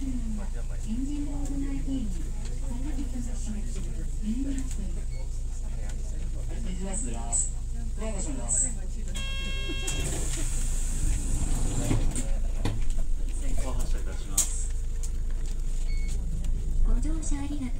ご乗車ありがとう。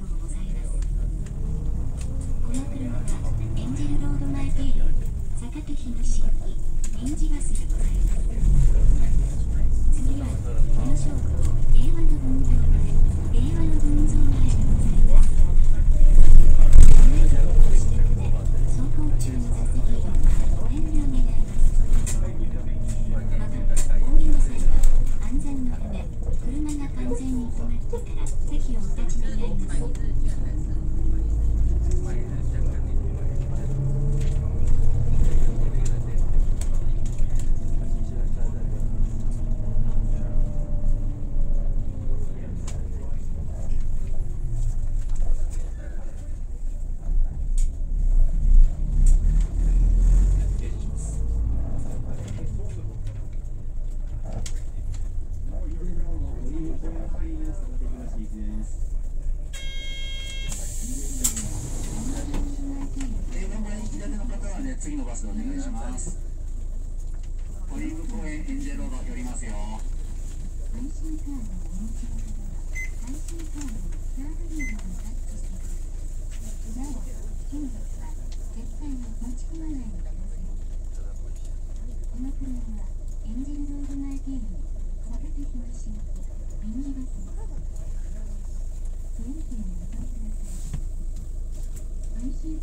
この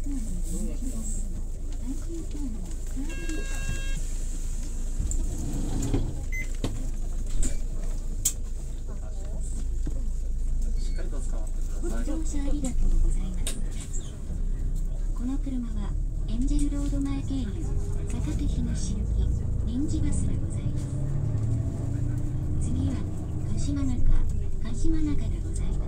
車はエンジェルロード前経由手東行き臨時バスでございます次は鹿島中鹿島中でございます。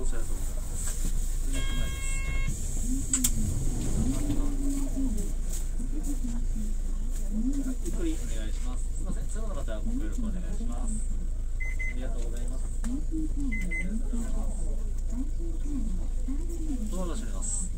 能性あると思うからにです、い、ゆっくりお願いしますすいません通話の方はご協力お願いしますありがとうございますありがとうございますドアが閉ます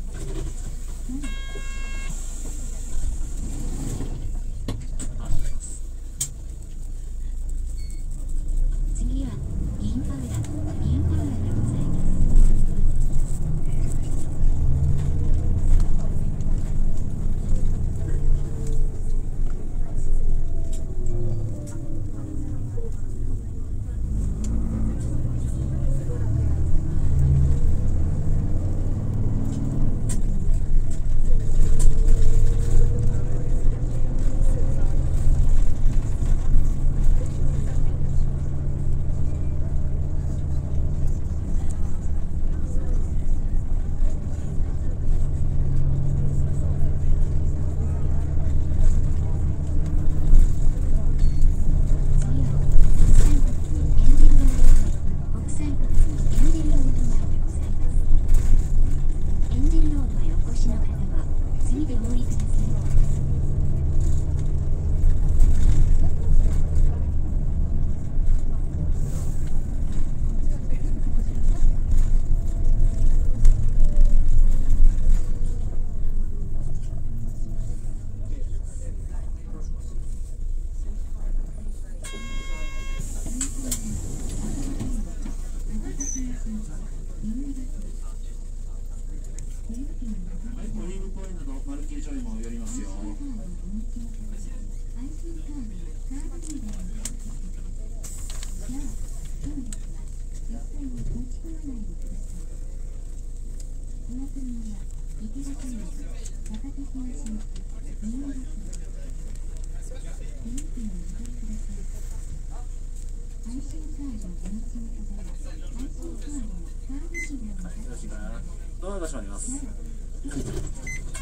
マルキーちょもやりますよ。ドア場所まります。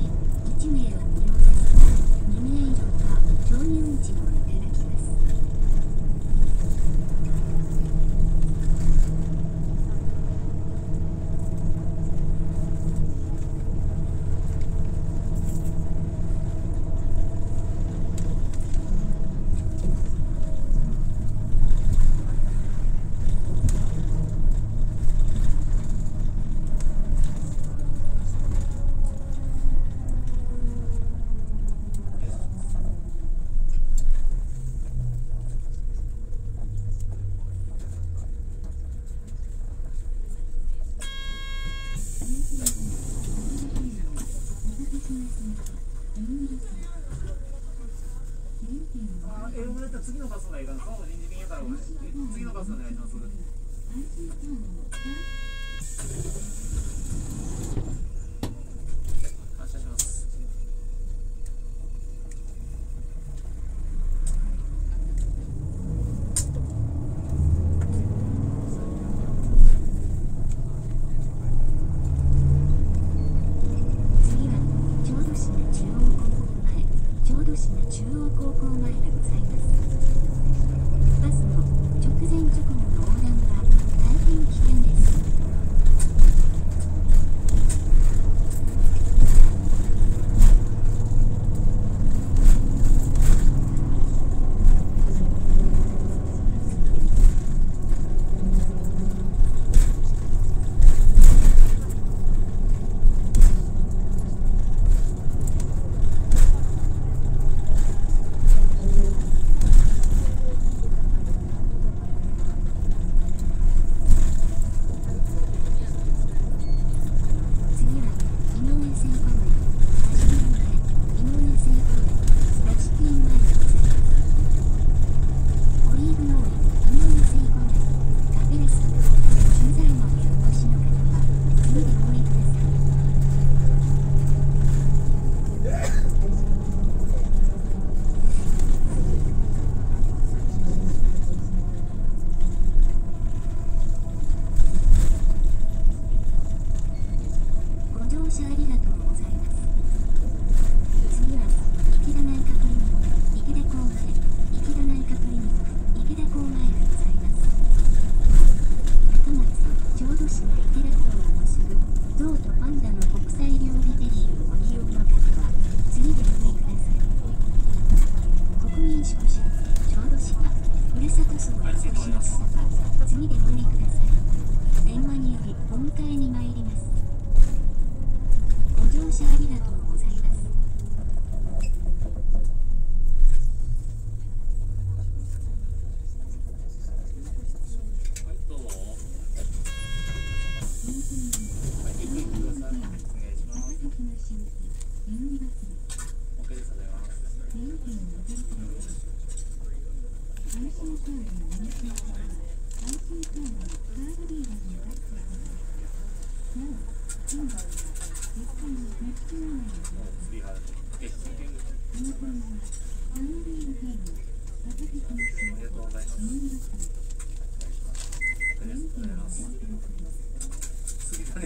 1名は無料です。が2名以上は乗入口に降りて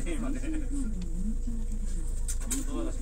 ね今ねドアが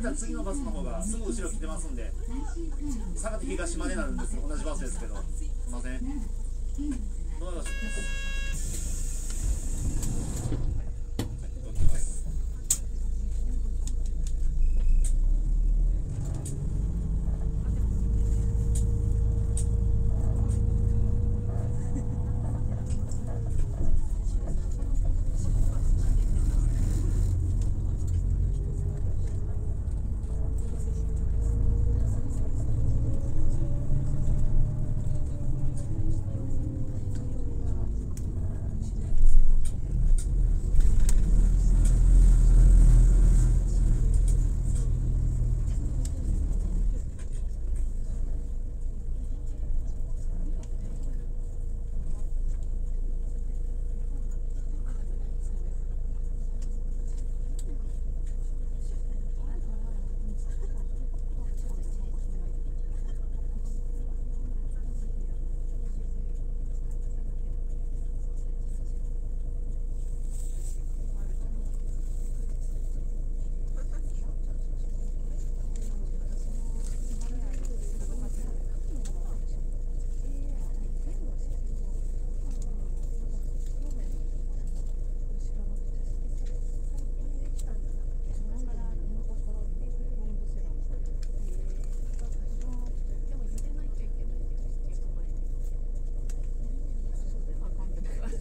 たら次のバスの方がすぐ後ろ来てますんで下がって東までなるんです同じバスです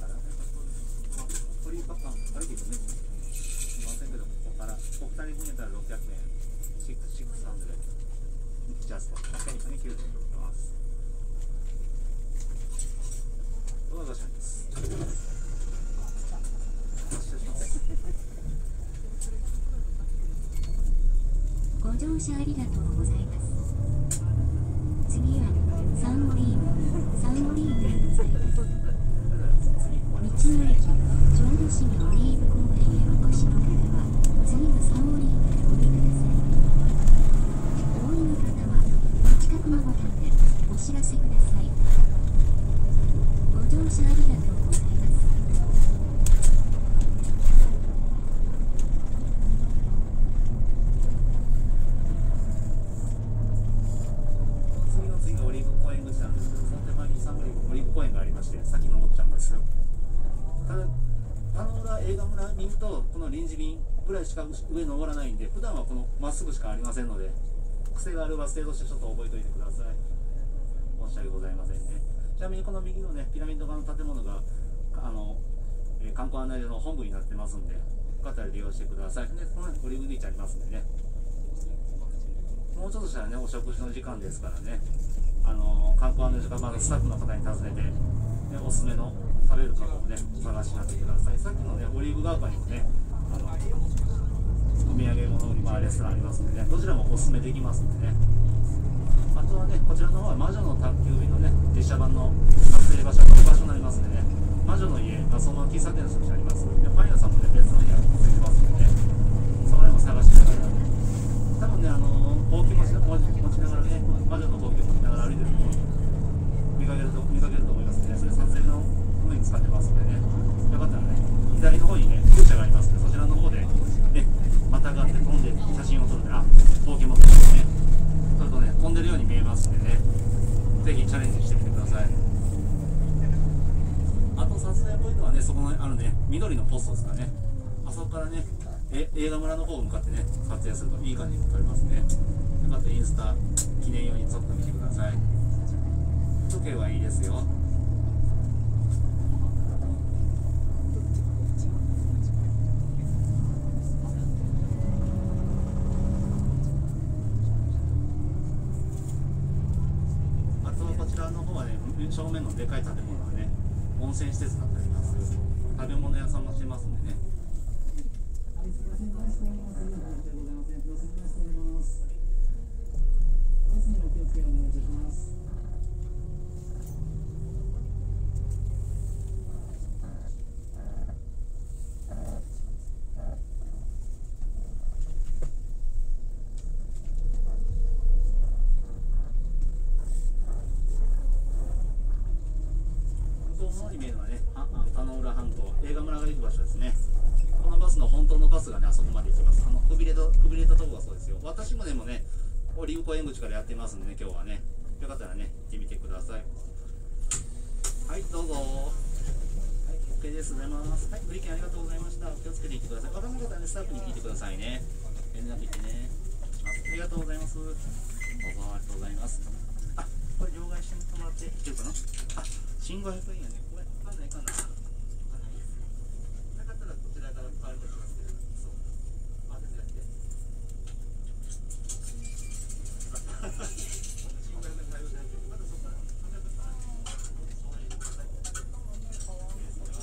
からね、まあ、パねすませんけどここからお二人分やったら600円ジャストに9円でございますどうぞしますしまご乗車ありがとうございます。か上登らないんで普段はこのまっすぐしかありませんので癖があるバス停としてちょっと覚えておいてください。申し訳ございませんね。ちなみにこの右のねピラミッド側の建物があの、えー、観光案内所の本部になってますんでよかったら利用してください。でこの辺ビーチありますんでね。もうちょっとしたらねお食事の時間ですからね。あの観光案内所がまだスタッフの方に尋ねて、ね、おすすめの食べるかもねお探しになってください。さっきのねオリーブガーパにもねあのお土産物売り場レストランありますんでねどちらもおすすめできますんでね。あとはねこちらの方は魔女の宅急便のね実写版の撮影場所の場所になりますんでね。魔女の家あその喫茶店としてありますでパン屋さんもね別の家がついてますんでね。その辺も探してながら。多分ねあのほうき持ち持ちながらね魔女のほうきを持ちながら歩いてると見かけると見かけると思いますね。それ撮影の風に使ってますんでねよかったらね左の方にね風車がありますんでそちらの方でねまたがって飛んで写真を撮るんであほうき持ってね。それとね飛んでるように見えますんでねぜひチャレンジしてみてください。あと撮影ポイントはねそこのあるね緑のポストですかね。あそこからねえ映画村の方向かってね撮影するといい感じに撮れますね。よかったらインスタ記念用に撮ってみてください。時計はいいですよあとはこちらの方はね正面のでかい建物はね温泉施設になっております食べ物屋さんもしてますんでね、お。気をつけお願いいたします。向こう側に見えるのはね、ああ田野浦半島、映画村が行く場所ですね。このバスの本当のバスがね、あそこまで行きます。あの、くびれた、くびれたとこがそうですよ。私もでもね、オリーブ公園口からやってますんでね、今日はね。よかったらね、行ってみてください。はい、どうぞ。はい、OK です。ございます。はい、ご意見ありがとうございました。気をつけていってください。わからなかったらね、スタッフに聞いてくださいね。遠慮なく言ってね。ありがとうございます。どうぞ、ありがとうございます。あ、これ両替してもらっていけるかな？あ、新500円やね。これ、わかんないかな。わかんないです。なかったらこちらから買い出しますけど。そう。あ、全然やって。新500円対応しないとまたそこから300円からお入りください。いいですよ。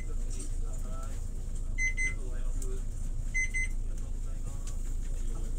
気をつけていってください。ありがとうございます。ありがとうございます。あり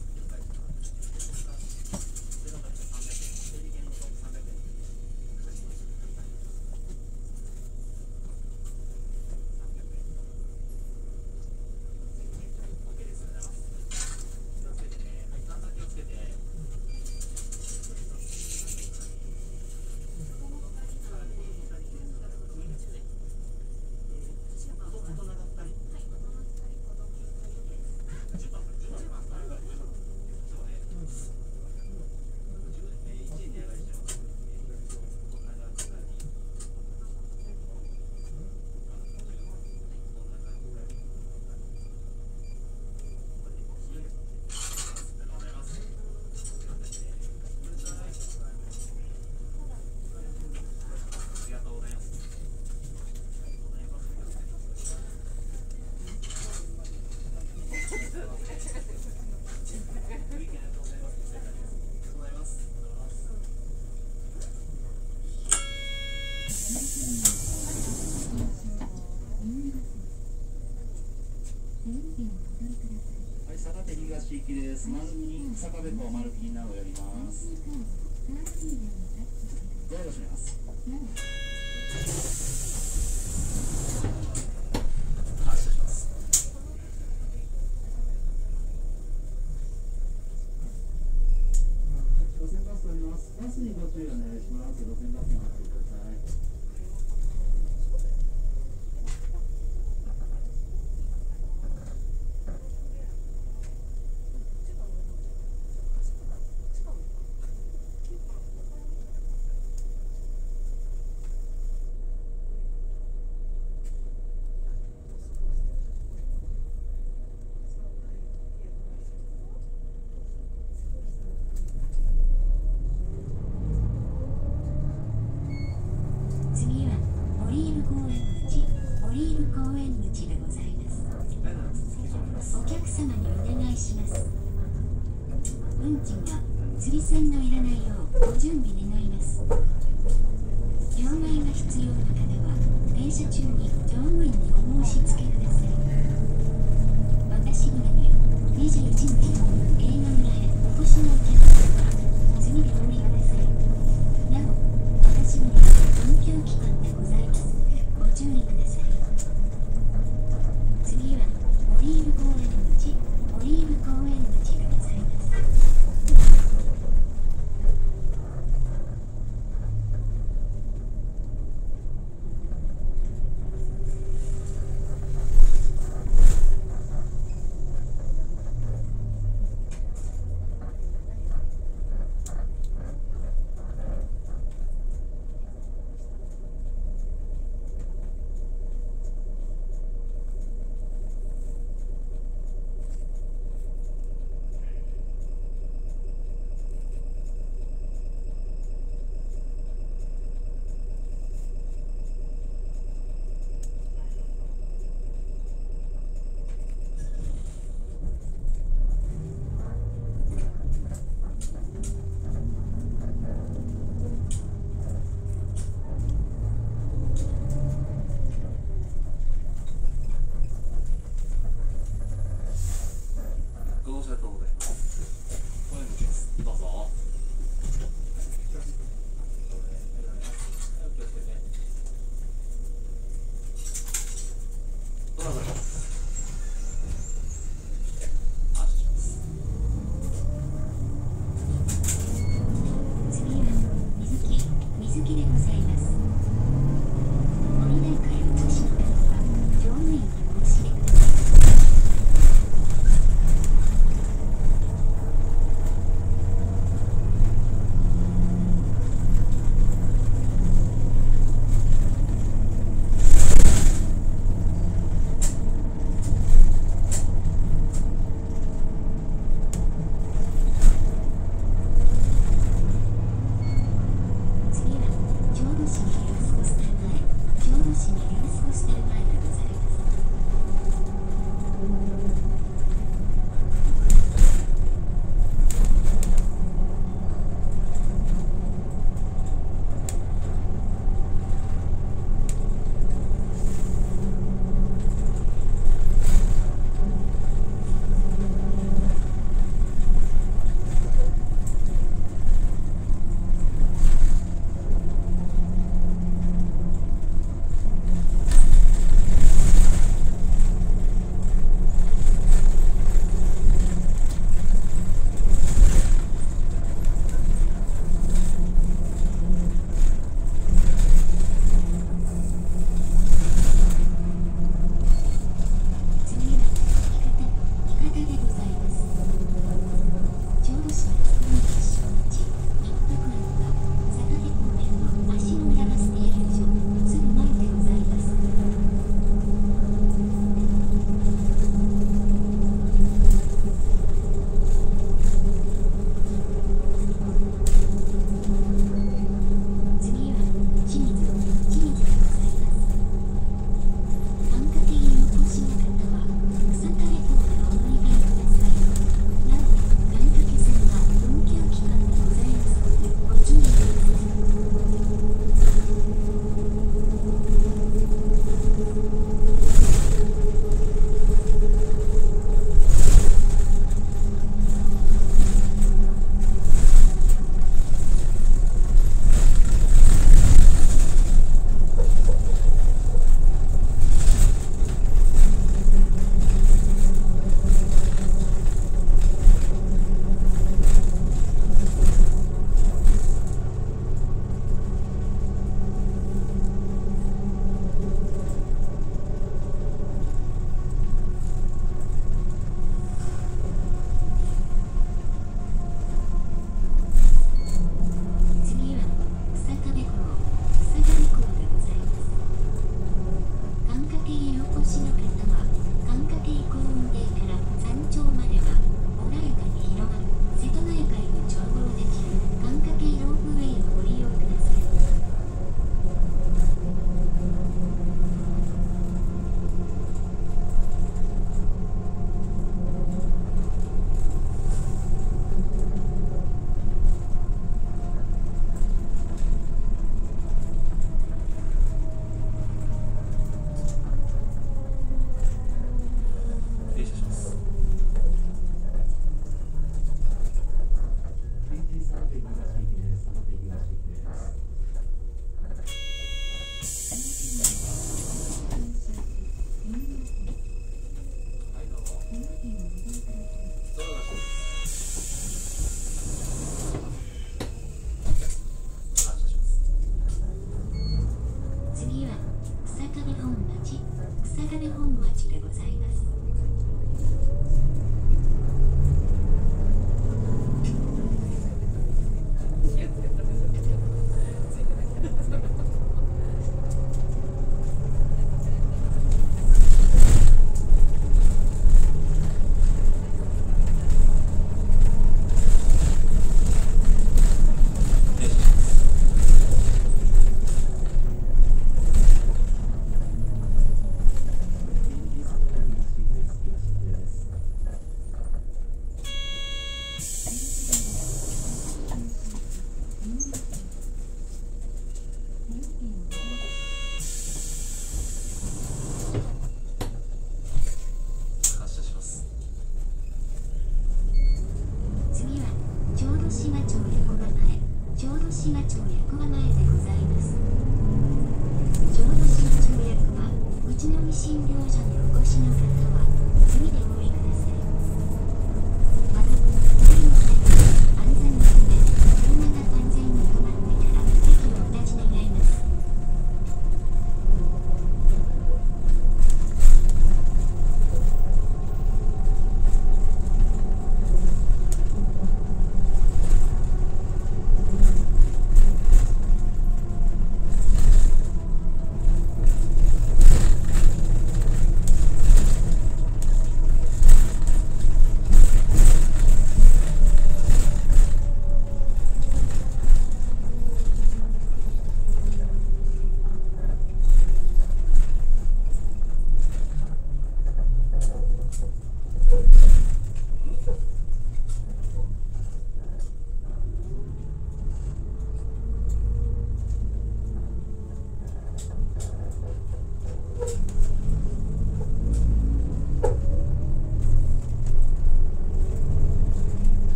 がとうございます。はい、坂手東行きです。丸木、坂部港丸木になをやります。ドアが閉めます。線のいらないようご準備願います。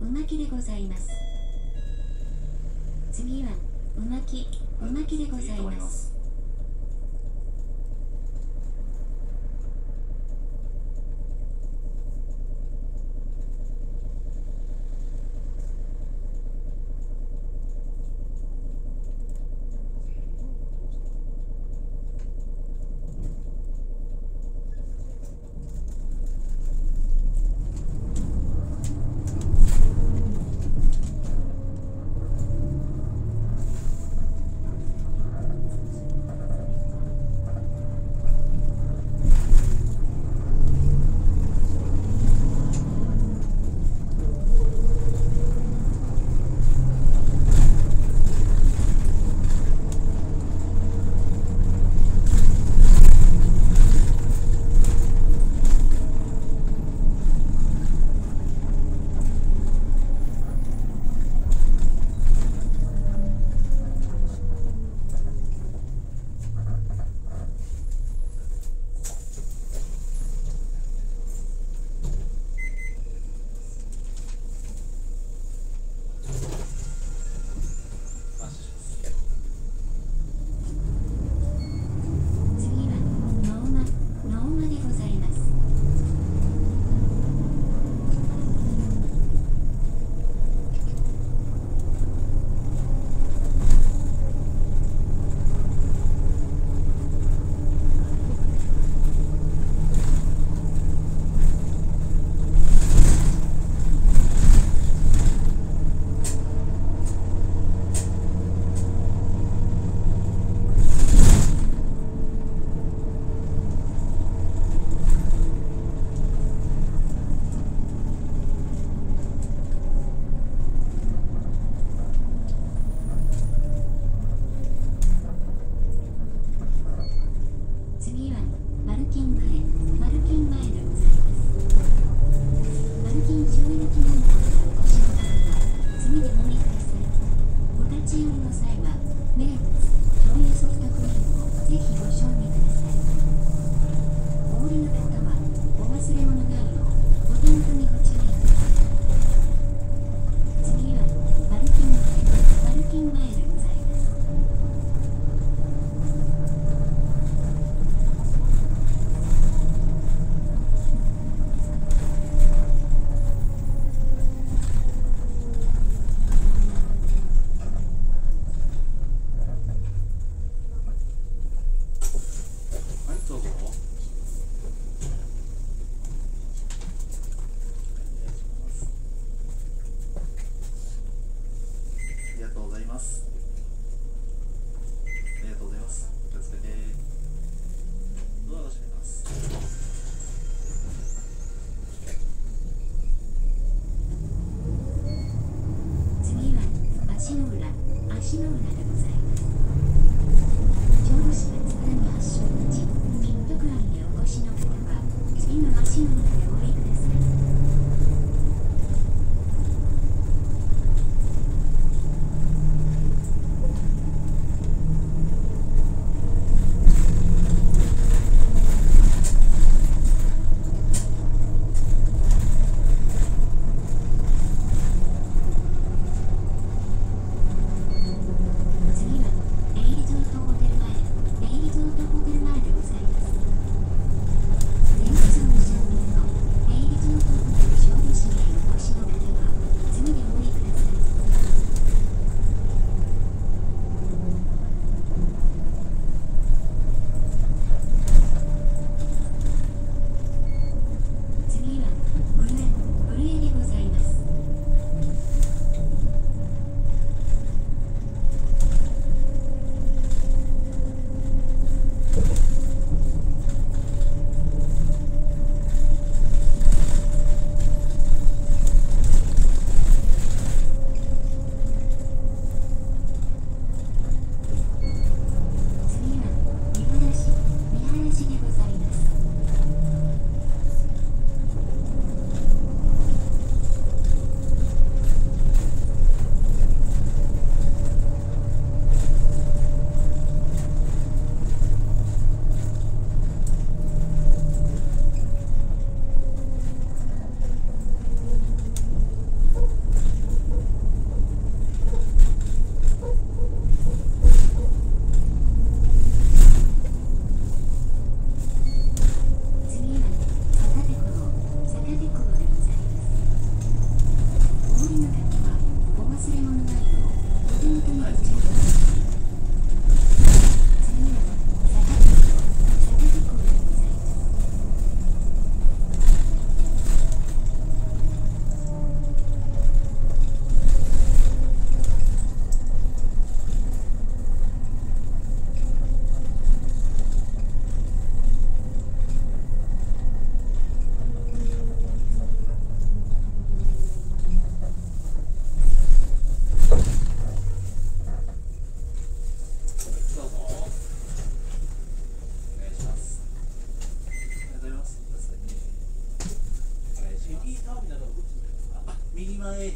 うまきでございます。次はうまきうまきでございます。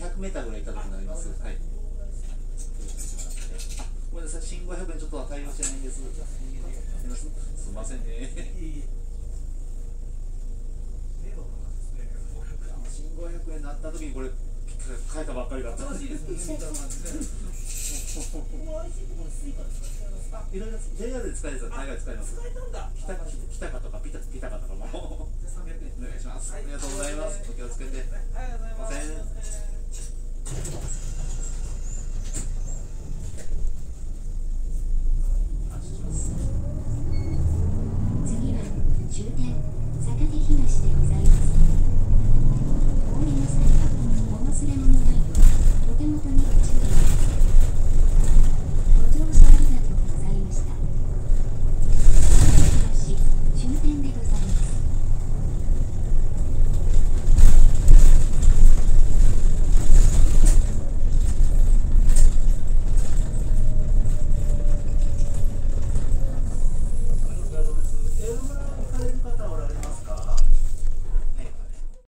200メーターぐらいいたとになります。はい。ごめんなさい、新500円ちょっと対応してないんです。すみませんね。新500円なった時にこれ変えたばっかりだった。ですね。いろいろ JR で使える使ます。使えたんだ。北北